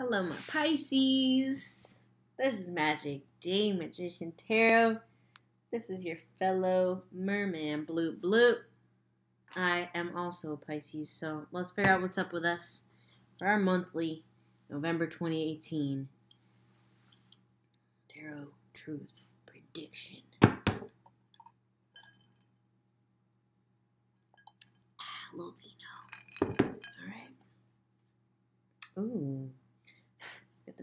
Hello, my Pisces. This is Magic D Magician Tarot. This is your fellow merman, Bloop Bloop. I am also a Pisces, so let's figure out what's up with us for our monthly November 2018 Tarot Truth Prediction. Ah, Lupino. Alright. Ooh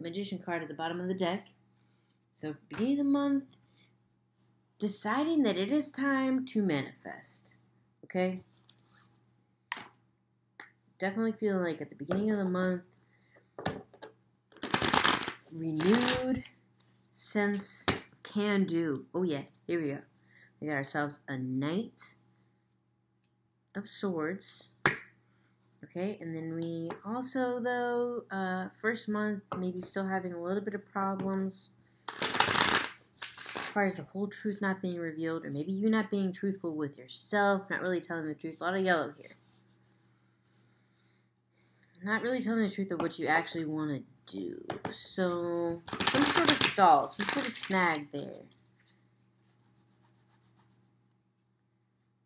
Magician card at the bottom of the deck. So, beginning of the month, deciding that it is time to manifest. Okay? Definitely feeling like at the beginning of the month, renewed sense can do. Oh, yeah, here we go. We got ourselves a Knight of Swords. Okay, and then we also, though, uh, first month, maybe still having a little bit of problems as far as the whole truth not being revealed, or maybe you not being truthful with yourself, not really telling the truth. A lot of yellow here. Not really telling the truth of what you actually want to do. So, some sort of stall, some sort of snag there.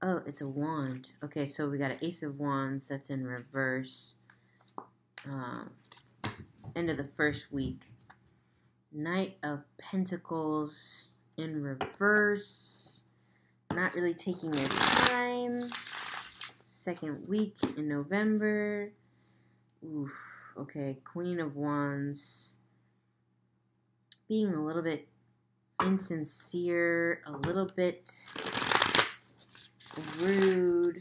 Oh, it's a wand. Okay, so we got an Ace of Wands that's in reverse. Um, end of the first week. Knight of Pentacles in reverse. Not really taking your time. Second week in November. Oof. Okay, Queen of Wands. Being a little bit insincere, a little bit rude.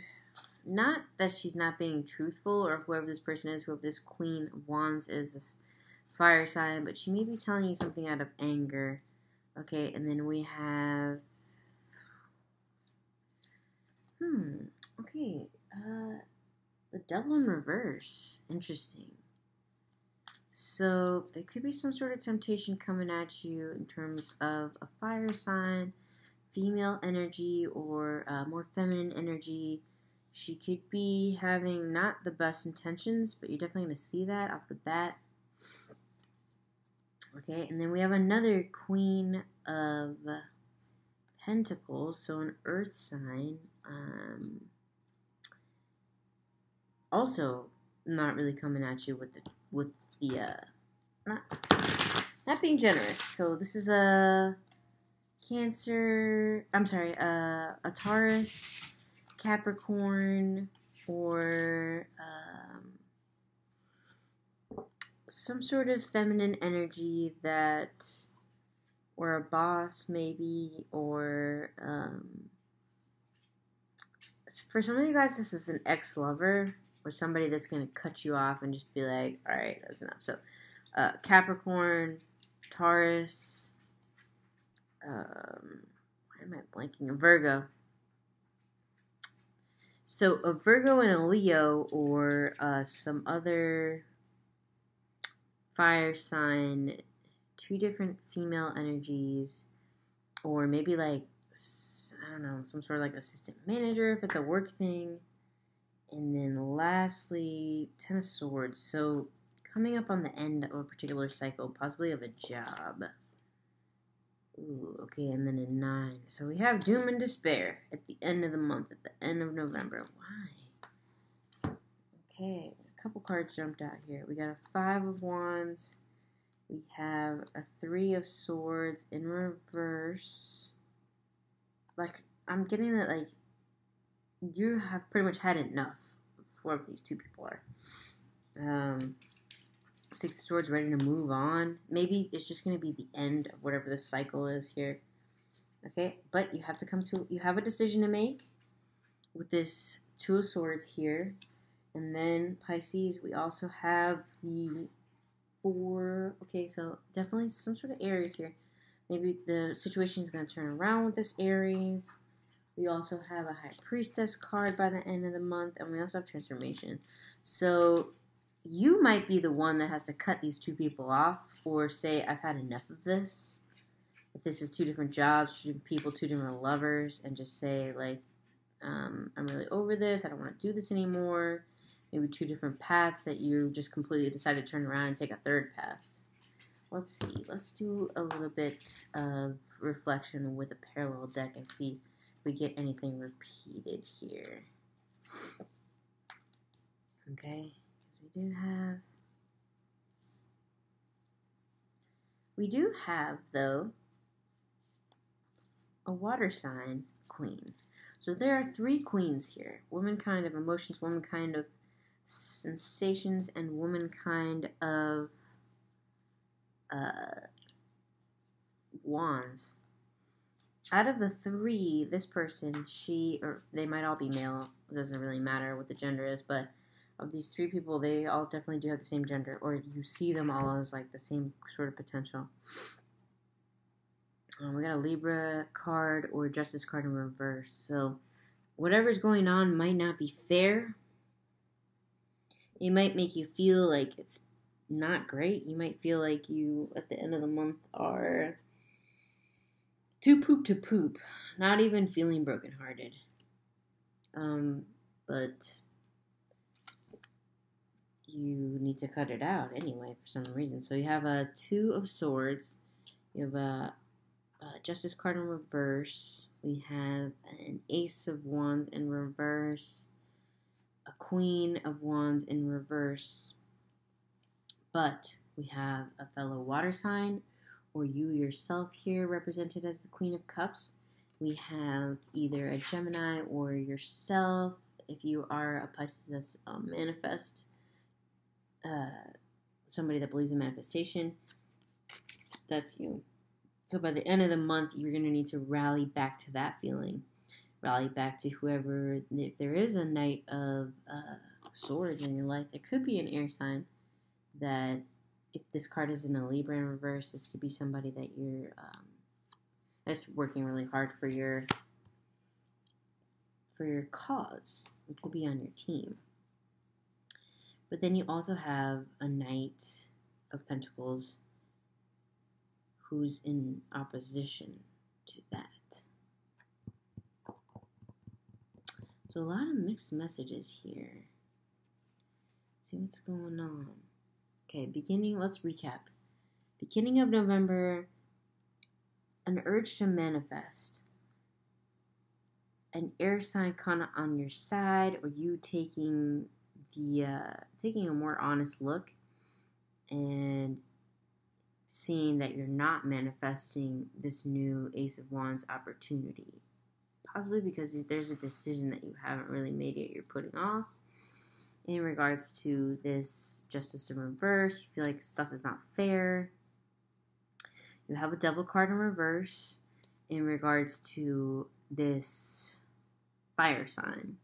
Not that she's not being truthful or whoever this person is, whoever this Queen of Wands is, this fire sign, but she may be telling you something out of anger. Okay, and then we have. Hmm, okay. Uh, the devil in reverse. Interesting. So there could be some sort of temptation coming at you in terms of a fire sign female energy or uh, more feminine energy. She could be having not the best intentions, but you're definitely going to see that off the bat. Okay, and then we have another Queen of Pentacles, so an Earth sign. Um, also, not really coming at you with the with the uh, not not being generous. So this is a Cancer, I'm sorry, uh, a Taurus, Capricorn, or um, some sort of feminine energy that, or a boss maybe, or um, for some of you guys, this is an ex lover or somebody that's going to cut you off and just be like, all right, that's enough. So, uh, Capricorn, Taurus, um, why am I blanking? A Virgo. So a Virgo and a Leo, or uh, some other fire sign, two different female energies, or maybe like I don't know, some sort of like assistant manager if it's a work thing. And then lastly, Ten of Swords. So coming up on the end of a particular cycle, possibly of a job. Ooh, okay, and then a nine. So we have doom and despair at the end of the month, at the end of November. Why? Okay, a couple cards jumped out here. We got a five of wands. We have a three of swords in reverse. Like, I'm getting that, like, you have pretty much had enough of these two people are. Um, Six of Swords ready to move on. Maybe it's just going to be the end of whatever this cycle is here. Okay, but you have to come to, you have a decision to make with this Two of Swords here. And then Pisces, we also have the four, okay, so definitely some sort of Aries here. Maybe the situation is going to turn around with this Aries. We also have a High Priestess card by the end of the month, and we also have Transformation. So you might be the one that has to cut these two people off or say, I've had enough of this. If this is two different jobs, two different people, two different lovers, and just say, like, um, I'm really over this. I don't want to do this anymore. maybe two different paths that you just completely decided to turn around and take a third path. Let's see. Let's do a little bit of reflection with a parallel deck and see if we get anything repeated here. Okay, we do have. We do have, though, a water sign queen. So there are three queens here womankind of emotions, womankind of sensations, and womankind of uh, wands. Out of the three, this person, she, or they might all be male, it doesn't really matter what the gender is, but of these three people, they all definitely do have the same gender, or you see them all as like the same sort of potential. Um, we got a Libra card or Justice card in reverse. So, whatever's going on might not be fair. It might make you feel like it's not great. You might feel like you, at the end of the month, are too poop to poop, not even feeling brokenhearted. Um, but you to cut it out anyway for some reason. So you have a two of swords, you have a, a justice card in reverse, we have an ace of wands in reverse, a queen of wands in reverse, but we have a fellow water sign, or you yourself here represented as the Queen of Cups. We have either a Gemini or yourself. If you are a Pisces that's a manifest, uh, somebody that believes in manifestation, that's you. So by the end of the month, you're going to need to rally back to that feeling. Rally back to whoever, if there is a Knight of uh, Swords in your life, it could be an air sign that if this card is in a Libra in reverse, this could be somebody that you're um, that's working really hard for your for your cause. It could be on your team. But then you also have a Knight of Pentacles who's in opposition to that. So a lot of mixed messages here. See what's going on. Okay, beginning, let's recap. Beginning of November, an urge to manifest. An air sign kind of on your side, or you taking the uh, taking a more honest look and seeing that you're not manifesting this new Ace of Wands opportunity. Possibly because there's a decision that you haven't really made yet, you're putting off in regards to this justice in reverse. You feel like stuff is not fair. You have a devil card in reverse in regards to this fire sign,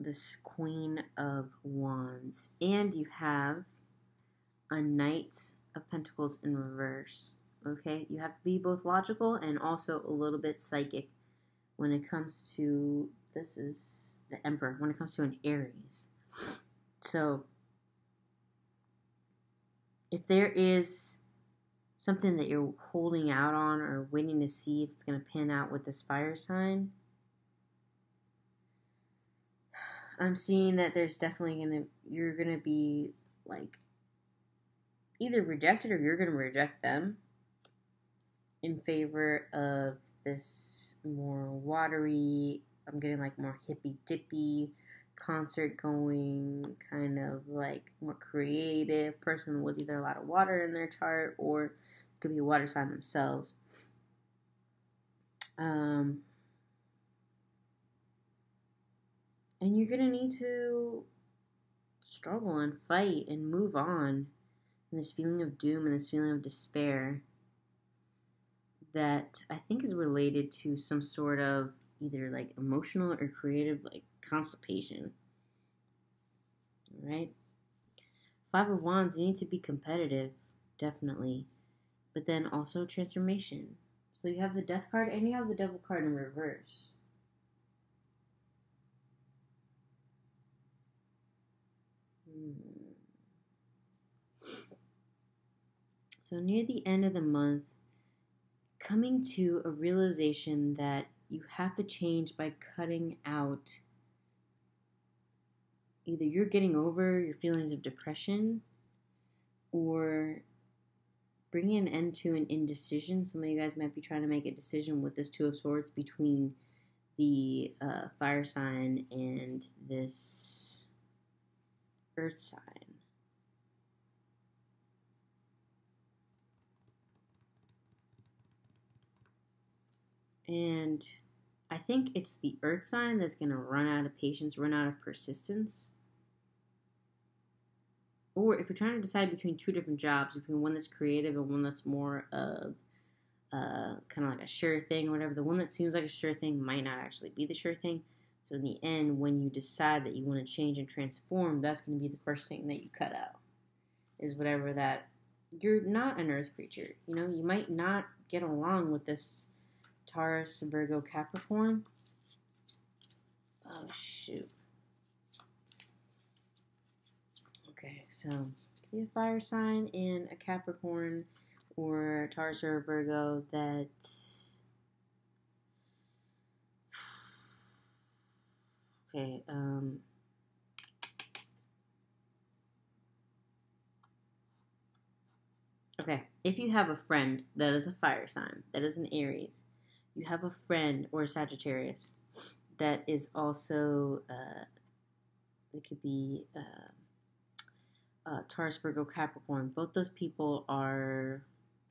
this queen of wands, and you have a knight of pentacles in reverse. Okay, you have to be both logical and also a little bit psychic when it comes to this is the Emperor when it comes to an Aries. So, if there is something that you're holding out on or waiting to see if it's going to pan out with this fire sign, I'm seeing that there's definitely to, you're to be like either rejected or you're to reject them in favor of this more watery I'm getting like more hippy dippy concert going, kind of like more creative person with either a lot of water in their chart or could be a water sign themselves. Um, and you're gonna need to struggle and fight and move on. And this feeling of doom and this feeling of despair that I think is related to some sort of either like emotional or creative like constipation. Right? Five of Wands, you need to be competitive, definitely. But then also transformation. So you have the Death card and you have the Devil card in reverse. So near the end of the month, coming to a realization that you have to change by cutting out either you're getting over your feelings of depression or bringing an end to an indecision. Some of you guys might be trying to make a decision with this Two of Swords between the uh, fire sign and this earth sign. And I think it's the earth sign that's going to run out of patience, run out of persistence. Or if you're trying to decide between two different jobs, between one that's creative and one that's more of uh, kind of like a sure thing or whatever, the one that seems like a sure thing might not actually be the sure thing. So in the end, when you decide that you want to change and transform, that's going to be the first thing that you cut out. Is whatever that you're not an earth creature. You know, you might not get along with this Taurus, Virgo, Capricorn. Oh, shoot. Okay, so be a fire sign in a Capricorn or Taurus or Virgo that okay, um Okay, if you have a friend that is a fire sign, that is an Aries, you have a friend or a Sagittarius that is also, uh, it could be uh, uh, Taurus, Virgo, Capricorn. Both those people are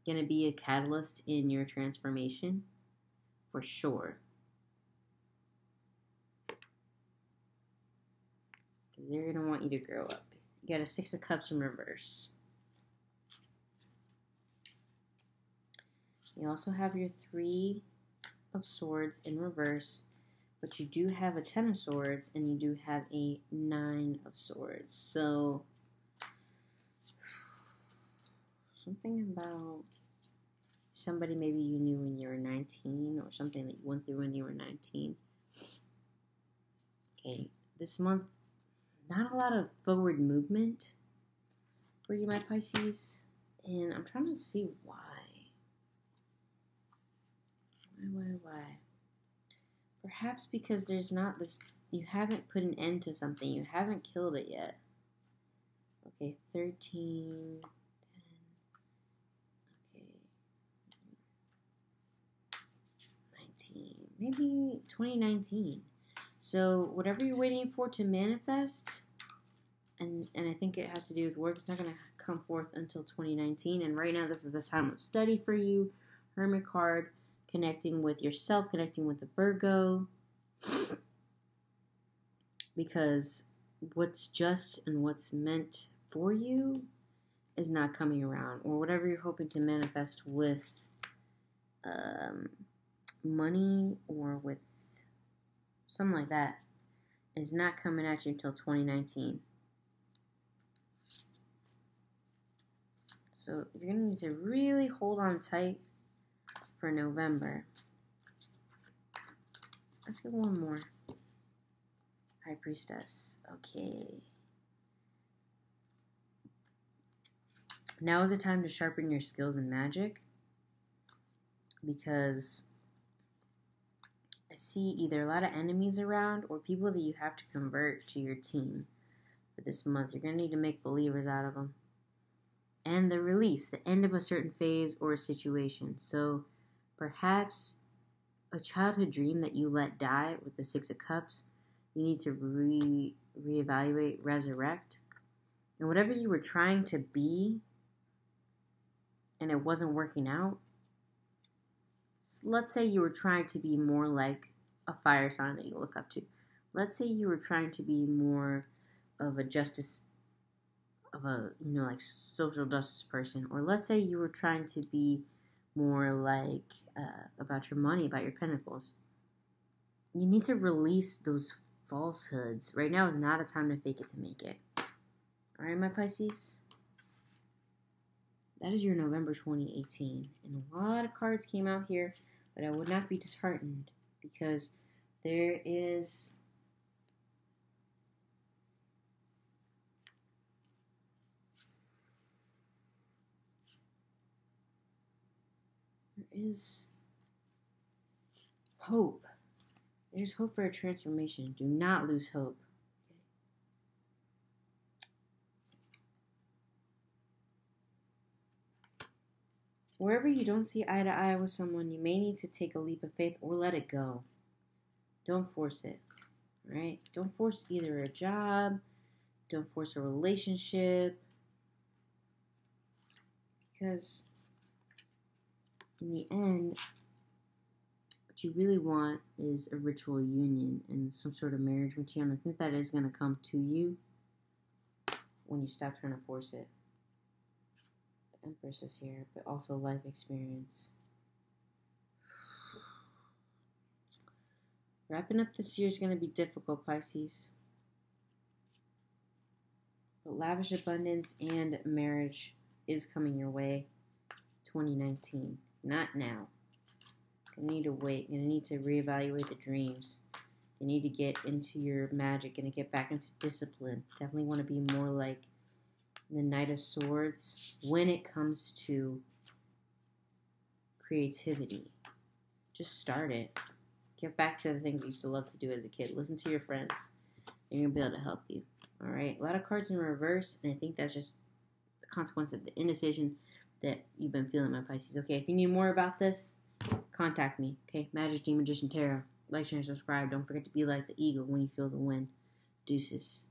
going to be a catalyst in your transformation for sure. They're going to want you to grow up. You got a Six of Cups in reverse. You also have your Three of Swords in reverse, but you do have a Ten of Swords and you do have a Nine of Swords. So, something about somebody maybe you knew when you were 19 or something that you went through when you were 19. Okay, this month, not a lot of forward movement for you, my Pisces, and I'm trying to see why. Why, why, why? Perhaps because there's not this, you haven't put an end to something, you haven't killed it yet. Okay, 13, 10, okay, 19, maybe 2019. So, whatever you're waiting for to manifest, and, and I think it has to do with work, it's not going to come forth until 2019. And right now, this is a time of study for you. Hermit card connecting with yourself, connecting with the Virgo. Because what's just and what's meant for you is not coming around, or whatever you're hoping to manifest with um, money or with something like that is not coming at you until 2019. So you're going to need to really hold on tight for November. Let's get one more. High Priestess. Okay. Now is the time to sharpen your skills in magic because see either a lot of enemies around or people that you have to convert to your team for this month. You're going to need to make believers out of them. And the release, the end of a certain phase or situation. So, Perhaps a childhood dream that you let die with the Six of Cups, you need to re reevaluate, resurrect. And whatever you were trying to be and it wasn't working out, let's say you were trying to be more like a fire sign that you look up to. Let's say you were trying to be more of a justice of a you know like social justice person or let's say you were trying to be more like uh, about your money, about your pentacles. You need to release those falsehoods. Right now is not a time to fake it to make it. All right, my Pisces? That is your November 2018. And a lot of cards came out here, but I would not be disheartened because there is is hope. There's hope for a transformation. Do not lose hope. Wherever you don't see eye to eye with someone, you may need to take a leap of faith or let it go. Don't force it. Right? Don't force either a job, don't force a relationship. Because in the end, what you really want is a ritual union and some sort of marriage material. And I think that is going to come to you when you stop trying to force it. Is here, but also life experience. Wrapping up this year is going to be difficult, Pisces. But lavish abundance and marriage is coming your way 2019. Not now. You need to wait. You need to reevaluate the dreams. You need to get into your magic and get back into discipline. Definitely want to be more like the Knight of Swords when it comes to creativity. Just start it. Get back to the things you used to love to do as a kid. Listen to your friends. They're going to be able to help you. All right. A lot of cards in reverse, and I think that's just the consequence of the indecision that you've been feeling, my Pisces. Okay. If you need more about this, contact me. Okay. Magic D Magician Tarot. Like, share, and subscribe. Don't forget to be like the eagle when you feel the wind. Deuces.